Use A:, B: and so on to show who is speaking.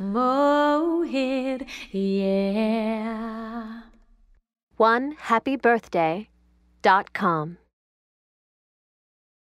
A: Mohead, yeah.
B: One happy birthday dot com.